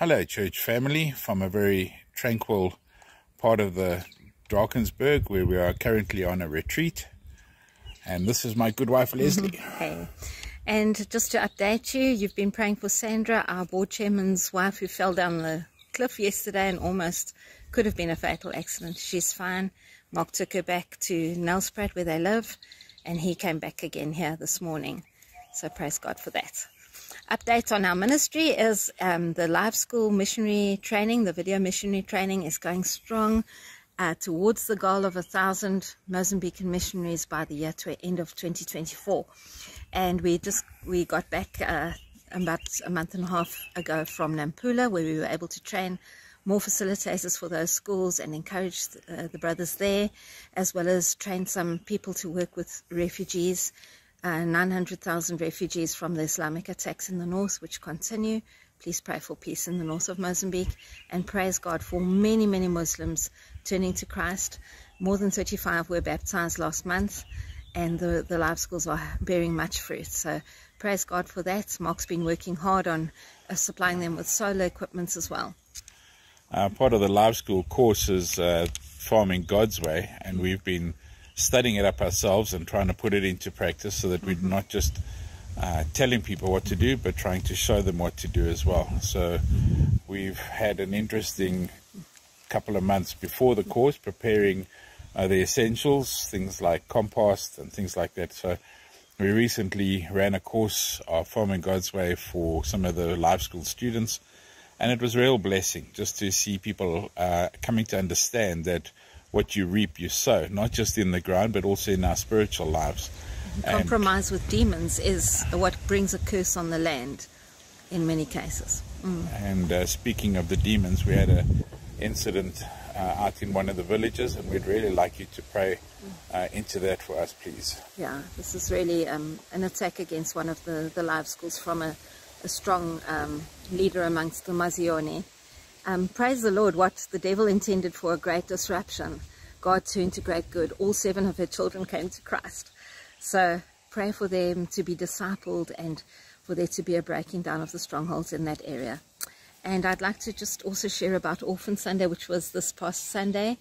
Hello, church family, from a very tranquil part of the Drakensberg where we are currently on a retreat. And this is my good wife, mm-hmm. Leslie. Hey. And just to update you, you've been praying for Sandra, our board chairman's wife, who fell down the cliff yesterday and almost could have been a fatal accident. She's fine. Mark took her back to Nelspruit where they live, and he came back again here this morning. So praise God for that updates on our ministry is um, the live school missionary training, the video missionary training is going strong uh, towards the goal of a thousand Mozambican missionaries by the year to end of 2024. And we just we got back uh, about a month and a half ago from Nampula, where we were able to train more facilitators for those schools and encourage uh, the brothers there, as well as train some people to work with refugees uh, 900,000 refugees from the Islamic attacks in the north, which continue. Please pray for peace in the north of Mozambique and praise God for many, many Muslims turning to Christ. More than 35 were baptized last month, and the, the live schools are bearing much fruit. So praise God for that. Mark's been working hard on uh, supplying them with solar equipment as well. Uh, part of the live school course is uh, farming God's way, and we've been studying it up ourselves and trying to put it into practice so that we're mm-hmm. not just uh, telling people what to do, but trying to show them what to do as well. So we've had an interesting couple of months before the course preparing uh, the essentials, things like compost and things like that. So we recently ran a course of Farming God's Way for some of the live school students, and it was a real blessing just to see people uh, coming to understand that what you reap, you sow, not just in the ground, but also in our spiritual lives. Compromise and, with demons is what brings a curse on the land in many cases. Mm. And uh, speaking of the demons, we had an incident uh, out in one of the villages, and we'd really like you to pray uh, into that for us, please. Yeah, this is really um, an attack against one of the, the live schools from a, a strong um, leader amongst the Mazione. Um, praise the Lord, what the devil intended for a great disruption, God turned to great good. All seven of her children came to Christ. So pray for them to be discipled and for there to be a breaking down of the strongholds in that area. And I'd like to just also share about Orphan Sunday, which was this past Sunday.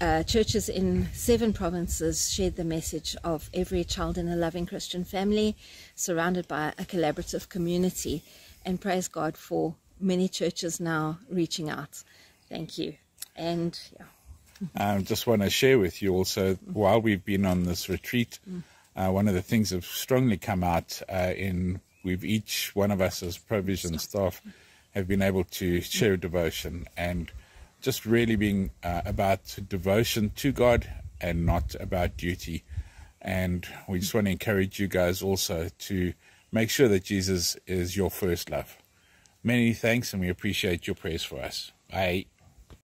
Uh, churches in seven provinces shared the message of every child in a loving Christian family, surrounded by a collaborative community. And praise God for many churches now reaching out. Thank you. And yeah. I just want to share with you also, while we've been on this retreat, uh, one of the things that strongly come out uh, in we've each one of us as provision staff have been able to share devotion and just really being uh, about devotion to God and not about duty. And we just want to encourage you guys also to make sure that Jesus is your first love. Many thanks, and we appreciate your prayers for us. Bye.